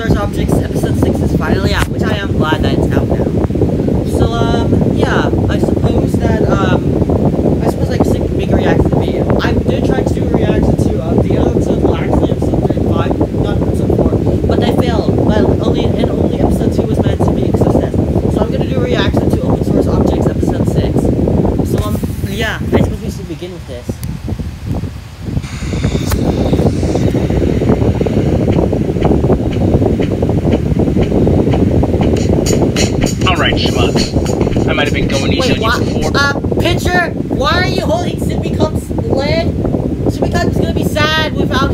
Source Objects Episode 6 is finally out, which I am glad that it's out now. So, um, yeah, I suppose that, um, I suppose I can make a reaction video. I did try to do a reaction to, uh, the other episode, well, actually episode 35, not episode 4, but I failed. Well, only, and only episode 2 was meant to be a success. So I'm gonna do a reaction to Open Source Objects Episode 6. So, um, yeah, I suppose we should begin with this. Alright, schmucks. I might have been going easy Wait, on what? you before. Why are you holding Sippy Cup's lid? Sippy Cup's gonna be sad without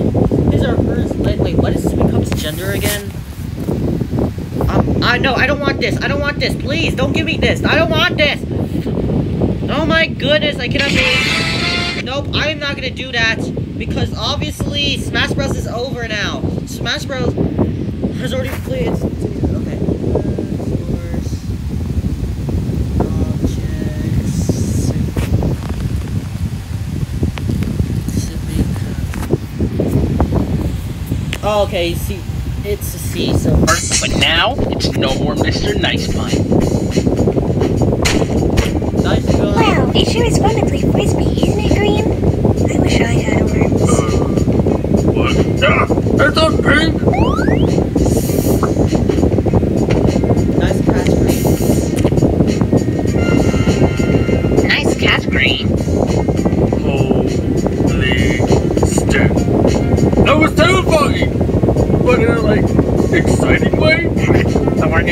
his or hers lid. Wait, what is Sippy Cup's gender again? Um, I no, I don't want this. I don't want this. Please, don't give me this. I don't want this. Oh my goodness, I cannot believe. Nope, I am not gonna do that because obviously Smash Bros is over now. Smash Bros has already played. Okay. Objects. Oh, okay, see, it's a C, so. But now, it's no more Mr. Nice Pine.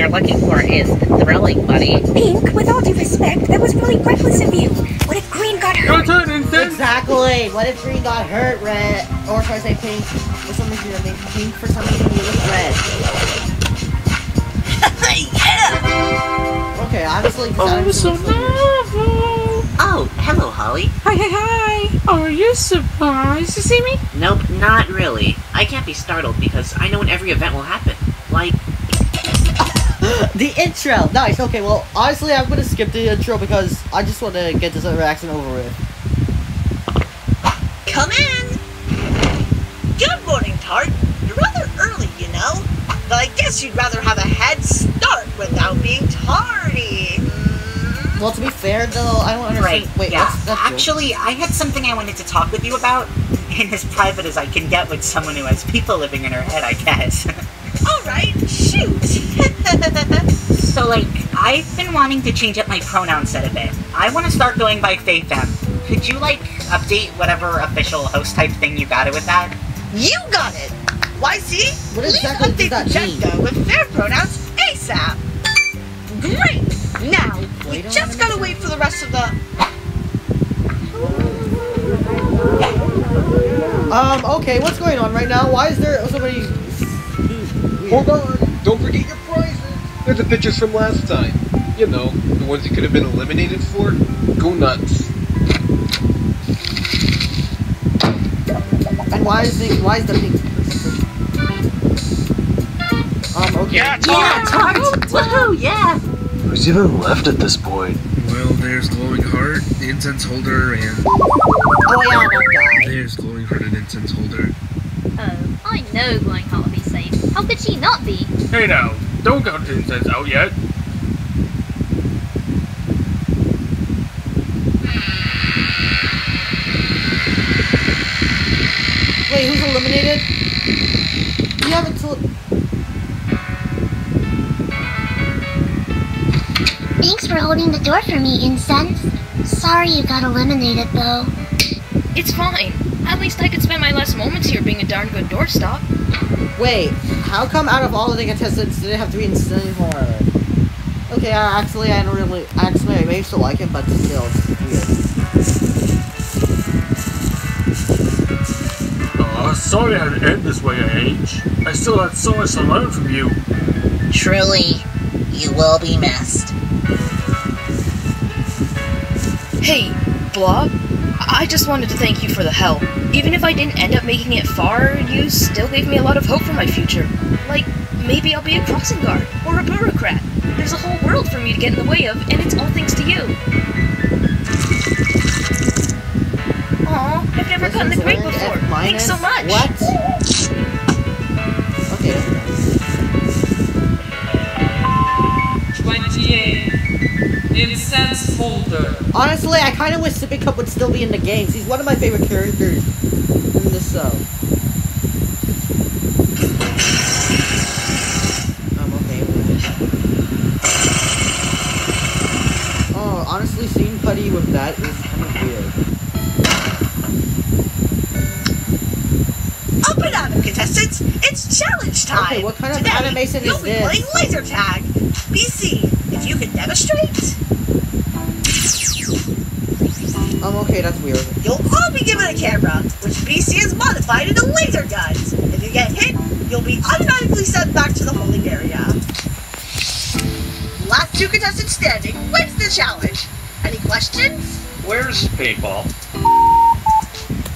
The word you're looking for is thrilling, buddy. Pink, with all due respect, that was really reckless of you. What if Green got hurt? Your hurt? turn, Instant! Exactly. What if Green got hurt, red? Or should I say pink? For some reason, I think pink. For some reason, you look red. yeah! Okay, honestly, Oh, I'm so novel! Oh, hello, Holly. Hi, hi, hi! Are you surprised to see me? Nope, not really. I can't be startled because I know when every event will happen. Like, the intro. Nice. Okay. Well, honestly, I'm gonna skip the intro because I just want to get this interaction over with. Come in! Good morning, Tart. You're rather early, you know. But I guess you'd rather have a head start without being tardy. Hmm? Well, to be fair, though, I don't understand. Right, Wait, yeah. what's that? joke? Actually, I had something I wanted to talk with you about, and as private as I can get with someone who has people living in her head, I guess. Alright, shoot! so, like, I've been wanting to change up my pronoun set a bit. I want to start going by Faith M. Could you, like, update whatever official host type thing you got it with that? you got it! Why, see? What Please exactly does update that the mean? with their pronouns ASAP! Great! Now, we just gotta wait for the rest of the... Um. Okay. What's going on right now? Why is there somebody? Hold on! Don't forget your prizes! They're the pictures from last time. You know, the ones you could have been eliminated for. Go nuts. And why is the why is the pink? Um. Okay. Yeah, Yeah, Tart! Woohoo, yeah! Who's even left at this point? Well, there's glowing heart, the incense holder, and Oh yeah, that guy. there's glowing heart and incense holder. Oh, I know Glowing Heart will be safe. How could she not be? Hey now, don't go to incense out yet. Wait, who's eliminated? You haven't told. Thanks for holding the door for me, Incense. Sorry you got eliminated, though. It's fine. At least I could spend my last moments here being a darn good doorstop. Wait, how come out of all of the contestants did it have to be in Seymour? Okay, uh, actually, I don't really. Actually, I may still like him, but still, it's weird. Oh, sorry I had to end this way, Age. I still had so much to learn from you. Truly, you will be missed. Hey, Blob. I just wanted to thank you for the help. Even if I didn't end up making it far, you still gave me a lot of hope for my future. Like, maybe I'll be a crossing guard or a bureaucrat. There's a whole world for me to get in the way of, and it's all thanks to you. Aw, I've never gotten the grade before. Thanks so much. What? Incense holder. Honestly, I kind of wish Sippy Cup would still be in the games. He's one of my favorite characters in this show. I'm okay with it. Oh, honestly, seeing Putty with that is kind of weird. Up and out of contestants, it's challenge time. Okay, what kind of Today, animation is you'll be this? playing laser tag. BC, if you can demonstrate, Um, okay, that's weird. you'll all be given a camera, which BC has modified into laser guns. If you get hit, you'll be automatically sent back to the holding area. Last two contestants standing wins the challenge. Any questions? Where's paintball?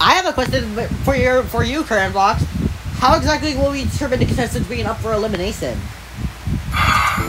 I have a question for your for you, Current Box. How exactly will we determine the contestants being up for elimination?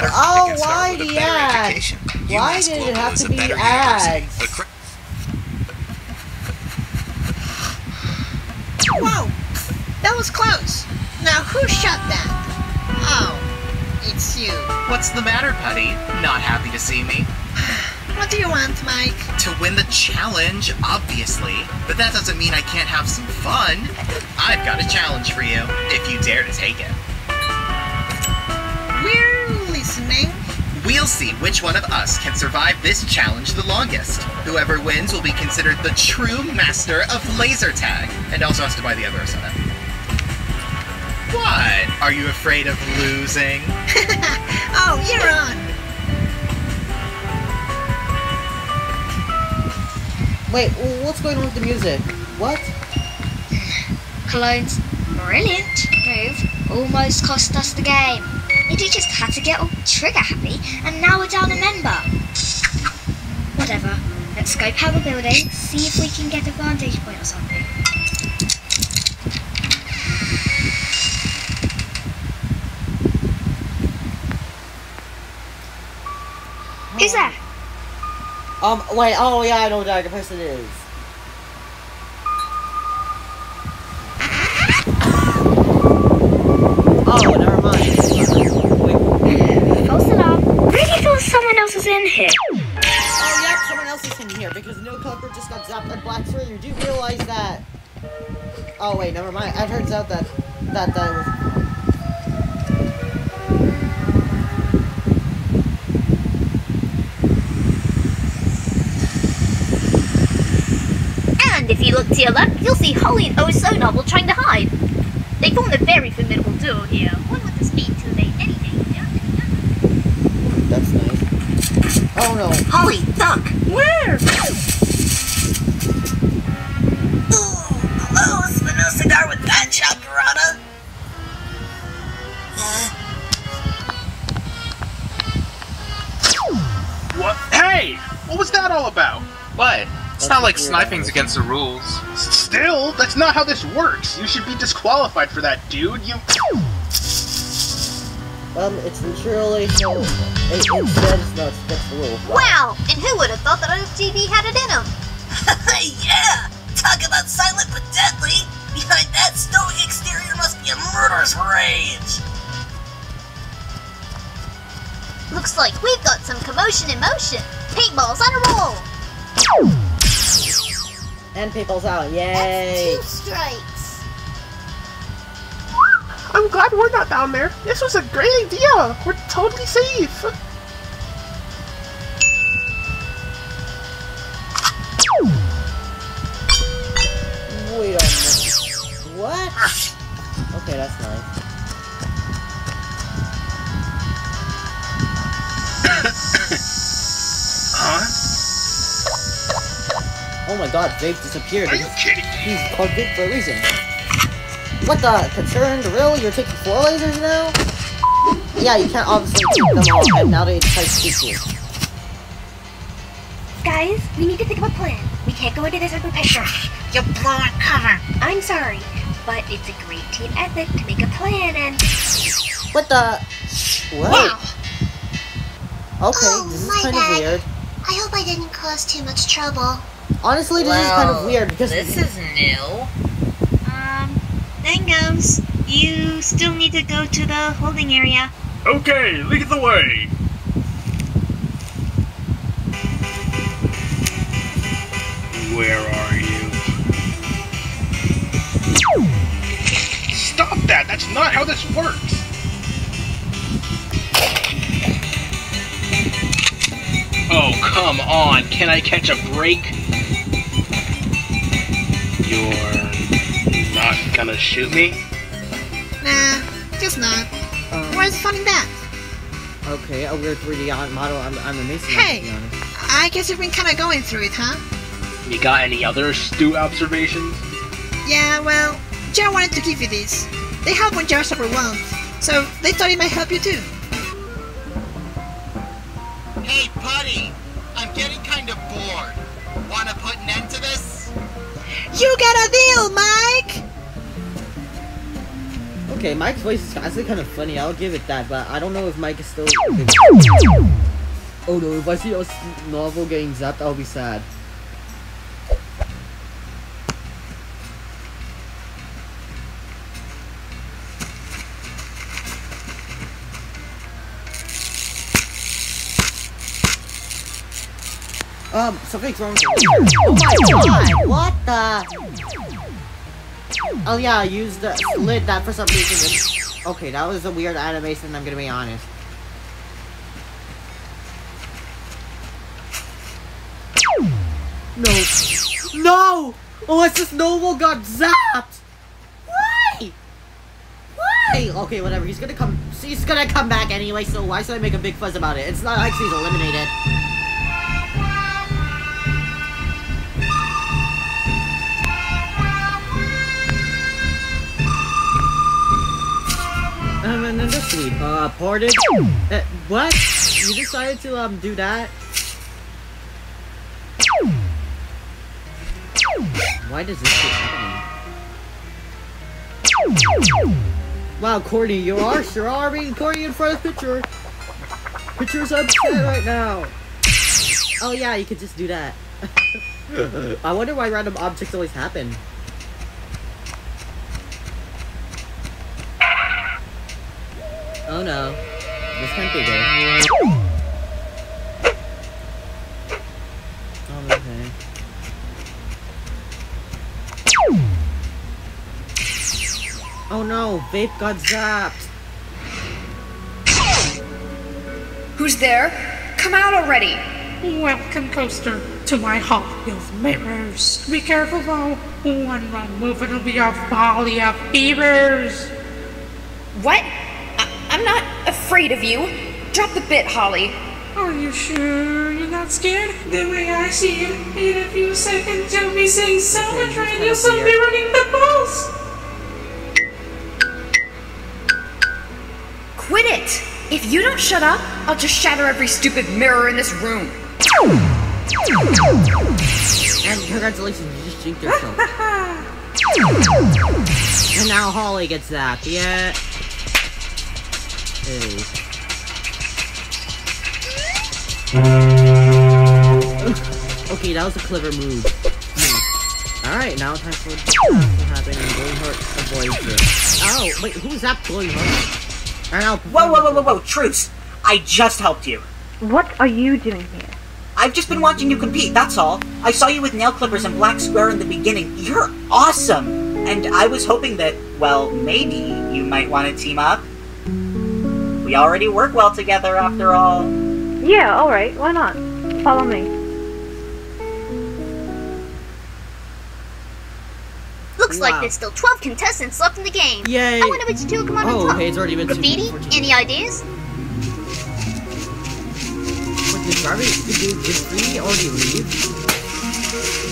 better? Oh, It can start why with a the better ads? education. Why UMass did it have to be better ads? university. Whoa! That was close. Now who shut that? Oh, it's you. What's the matter, Putty? Not happy to see me? What do you want, Mike? To win the challenge, obviously. But that doesn't mean I can't have some fun. I've got a challenge for you, if you dare to take it. We're listening. We'll see which one of us can survive this challenge the longest. Whoever wins will be considered the true master of laser tag, and also has to buy the other soda. What? Are you afraid of losing? Oh, you're on. Wait, what's going on with the music? What? Clones, brilliant move. Almost cost us the game. Maybe just had to get all trigger happy, and now we're down a member. Whatever. Let's go power building, see if we can get a vantage point or something. Who's there? Um, wait, oh yeah, I know what the person is. Oh wait, never mind. It turns out that that that was. And if you look to your left, you'll see Holly and Oso Novel trying to hide. They formed a very formidable duo here. What would this mean to they anything? That's nice. Oh no. Holly, duck. Where? Ooh, hello, spin a cigar with that chaparrata. What? Hey! What was that all about? What? It's not like sniping's against the rules. Still, that's not how this works. You should be disqualified for that, dude. You. Um, it's literally so. It, instead, it's not that's the rule. Wow, and who would have thought that OFGB had it in him? yeah! Talk about silent but deadly! Behind that stoic exterior must be a murderous rage! Looks like we've got some commotion in motion. Paintballs on a roll. And people's out. Yay! Two strikes. I'm glad we're not down there. This was a great idea. We're totally safe. That's nice. Huh? Oh my god, Vape disappeared. Are you kidding? He's called Vape for a reason. What the? Concerned? Really? You're taking four lasers now? Yeah, you can't obviously take them all, and now they try to speak to you. Guys, we need to think of a plan. We can't go into this open picture. You're blowing cover. I'm sorry, but it's a great team ethic to make a plan and. What the? What? Wow. Okay, Oh, this is my kind bad. of weird. I hope I didn't cause too much trouble. Honestly, this is kind of weird because This is new. Um, Dangos, you still need to go to the holding area. Okay, lead the way. Where are you? Stop that! That's not how this works! Oh, come on. Can I catch a break? You're not gonna shoot me? Nah, just not. Um, Where's the fun in that? okay, a weird 3D on- model. I'm, I'm amazing. Hey. To be honest. I guess you've been kinda going through it, huh? You got any other astute observations? Yeah, well, Joe wanted to give you these. They help when Joe's overwhelmed, so they thought it might help you too. Hey, buddy! I'm getting kind of bored. Wanna put an end to this? You got a deal, Mike! Okay, Mike's voice is actually kind of funny. I'll give it that, but I don't know if Mike is still. Oh no! If I see us novel getting zapped, I'll be sad. Um, something's wrong Oh my god! What the? Oh yeah, I used the lid that for some reason. Okay, that was a weird animation, I'm gonna be honest. No. No! Oh, it's just Noble got zapped! Why? Why? Okay, whatever, he's gonna come- he's gonna come back anyway, so why should I make a big fuss about it? It's not like he's eliminated. Then uh, ported. Uh, what? You decided to, um, do that? Why does this keep happening? Wow, Courtney, you are sure are being Courtney in front of the picture. Picture's upset right now. Oh yeah, you could just do that. I wonder why random objects always happen. Oh no. This can't be good. Oh, okay. Oh no, Vape got zapped. Who's there? Come out already! Welcome, Coaster, to my Hall of Mirrors. Be careful though. One wrong move and it'll be a volley of beavers. What? I- I'm not afraid of you. Drop the bit, Holly. Are you sure you're not scared? The way I see it, in a few seconds you'll be seeing so much rain you'll soon be running the balls. Quit it! If you don't shut up, I'll just shatter every stupid mirror in this room. And congratulations, you just jinked yourself. and now Holly gets that. Yeah. Ew. okay, that was a clever move. Alright, now it's time for what happened and Glowing Heart avoids it. Oh, wait, who's that Glowing Heart? And now Whoa, whoa, whoa, whoa, whoa, Truce! I just helped you. What are you doing here? I've just been watching you compete, that's all. I saw you with nail clippers and black square in the beginning. You're awesome! And I was hoping that, well, maybe you might want to team up. We already work well together after all. Yeah, alright, why not? Follow me. Looks Wow. like there's still 12 contestants left in the game. Yay. I wonder which two will come on Oh, top. okay, it's already been two- Graffiti? Any ideas? Wait, did Garbage, did, did Free already leave?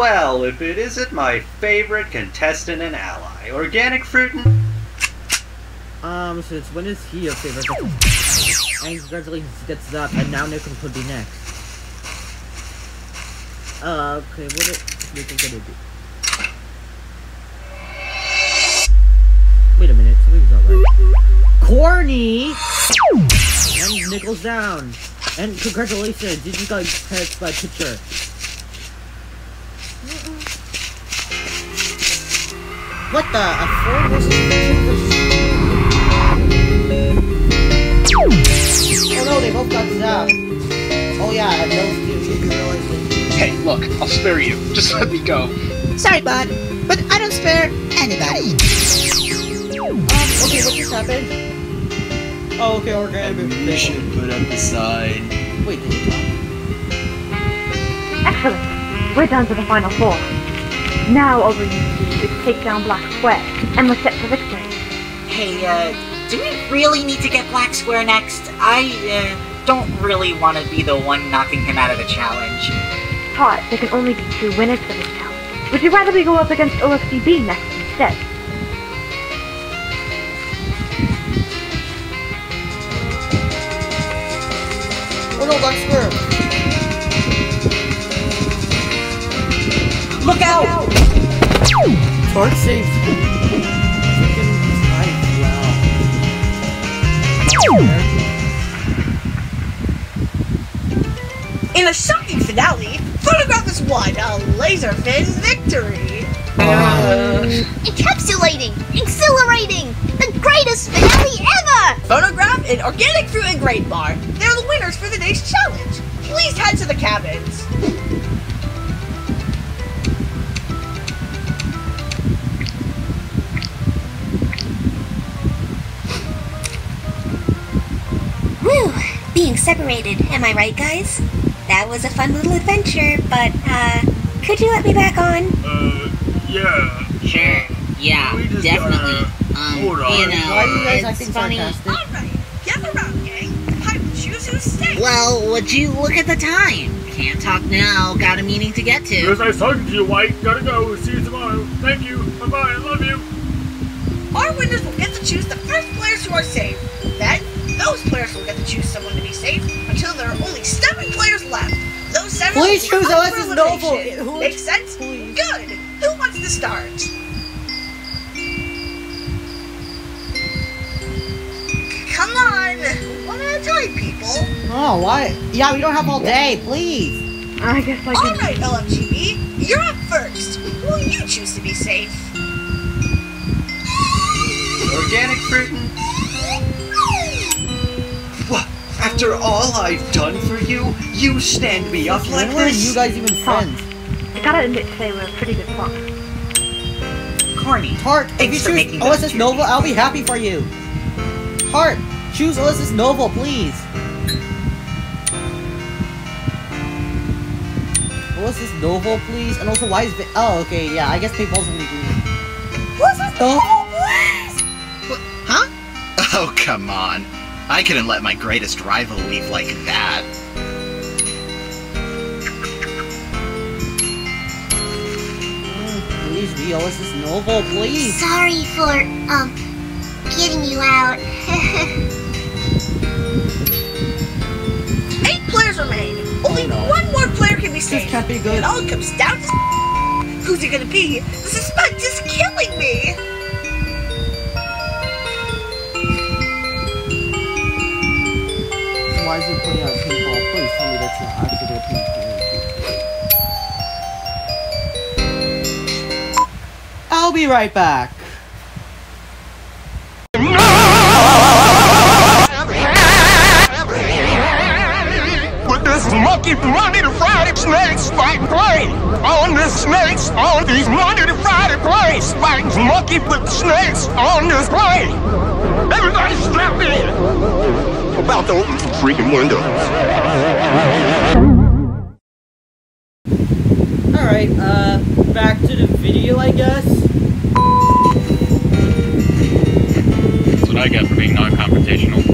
Well, if it isn't my favorite contestant and ally, Organic Fruit and Um, since when is he your favorite congratulations gets that, and now Nick could be next. Uh, okay, what are gonna do? Wait a minute, something's not right. Corny! And Nichols down. And congratulations, did you just got text by picture. What the? A four versus two versus Oh no, they both got zapped. Oh yeah, and those two. you. Hey, look, I'll spare you. Just let me go. Sorry, bud, but I don't spare anybody. Um, okay, what just happened? Oh, okay, organic. You should put up the sign. Wait, did you talk? Excellent. We're down to the final four. Now all we need to do is take down Black Square, and we're set for victory. Hey, uh, do we really need to get Black Square next? I, uh, don't really want to be the one knocking him out of the challenge. Todd, there can only be two winners for this challenge. Would you rather we go up against OFGB next instead? Oh no, Black Square! Look out! Torch saves. Freaking knife, In a shocking finale, Photograph has won a laser fin victory. Uh. Encapsulating! Exhilarating! The greatest finale ever! Photograph and Organic Fruit and Grain Bar. They're the winners for the day's challenge. Please head to the cabins. Being separated, am I right, guys? That was a fun little adventure, but, uh, could you let me back on? Uh, yeah. Sure. Yeah, We just definitely. Um, hold on. you know, Why are you guys it's acting funny. sarcastic? Alright, get around, gang. Time to choose who stays. Well, would you look at the time? Can't talk now. Got a meeting to get to. It was nice talking to you, White. Gotta go. See you tomorrow. Thank you. Bye bye. I love you. Our winners will get to choose the first players who are safe. Then, those players will get to choose someone to be safe until there are only seven players left. Those seven Please will choose up us for as Noble. Who- Makes sense? Good. Who wants to start? Come on, one at a time, people. Oh, why? Yeah, we don't have all day, please. I guess I All can. right, LMGB, you're up first. Who will you choose to be safe? Organic Fruit and... After all I've done for you, you stand me up like this. When were this? you guys even oh, friends? I gotta admit today we're a pretty good flock. Corny. Heart, if Thanks you for choose making those OSS Nova, I'll be happy for you. Heart, choose OSS Nova, please. OSS Nova, please. And also, why is it? Oh, okay, yeah. I guess paintball's only green. OSS Nova, please. Huh? Oh, come on. I couldn't let my greatest rival leave like that. Please be OSS Nova, please. Sorry for, um, getting you out. Eight players remain. Only one more player can be safe. can't be good. It all comes down to who's it gonna be? The suspense is killing me. Why is it putting out paintball? Please tell me that's. I'll be right back. With this monkey Friday snakes fight play. On this snakes, on these Monday to Friday plays. Fighting monkey with snakes on this play. Everybody strap in. About to open some freaking windows. Alright, uh, back to the video, I guess. That's what I get for being non-confrontational.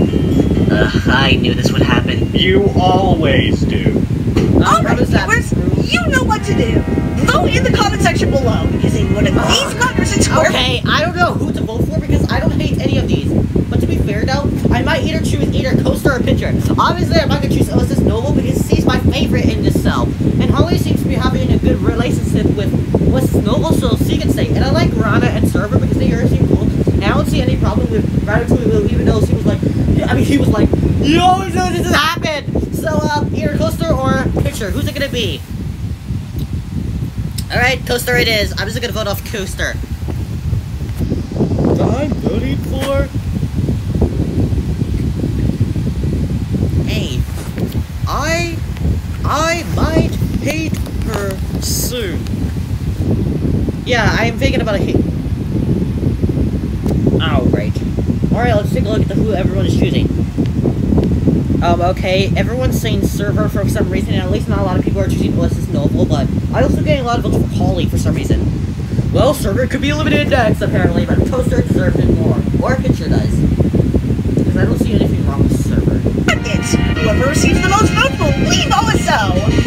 Ugh, I knew this would happen. You always do. Alright, viewers, you know what to do. Vote in the comment section below using one of these square. Okay, I don't know who to vote for because I don't hate any of these. But to be fair though, I might either choose either coaster or pitcher. Obviously, I'm not gonna choose OSS Noble because he's my favorite in this cell. And Holly seems to be having a good relationship with OSS Noble, so she can stay. And I like Rana and Server because they are seem cool. And I don't see any problem with Ratatouille, even though she was like, I mean, he was like, you always know this has happened. So, uh, either coaster or pitcher. Who's it gonna be? Alright, coaster it is. I'm just gonna vote off coaster. I'm voting for. Hey, I, I might hate her soon. Yeah, I'm thinking about a hate. Oh, Alright. Alright, let's take a look at who everyone is choosing. Um, okay, everyone's saying server for some reason, and at least not a lot of people are choosing OSS Noble, but I'm also getting a lot of votes for Holly for some reason. Well, server could be a limited next, apparently, but Coaster deserves it more. Or Pitcher does. Because I don't see anything wrong with server. Whoever receives the most votes will leave OSO.